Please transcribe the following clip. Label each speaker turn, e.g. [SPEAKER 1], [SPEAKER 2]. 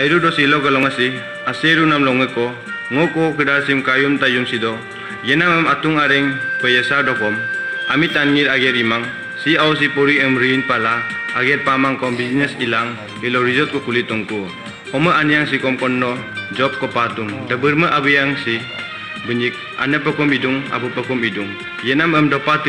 [SPEAKER 1] Airu do silo galongasi, asiru nam longeko, ngoko kedasim kayum tayum sido, yenam am atung areng payasa dokom, amit tanir ager imang, si au si puri emrin pala, ager pamang kom bisnes ilang, ilo rizot ko kulitongku. Oma anyang si kom konno, job ko patung, daburma abiyang si, bunyik, ane pakom idung, abu pakom idung, yenam am dopati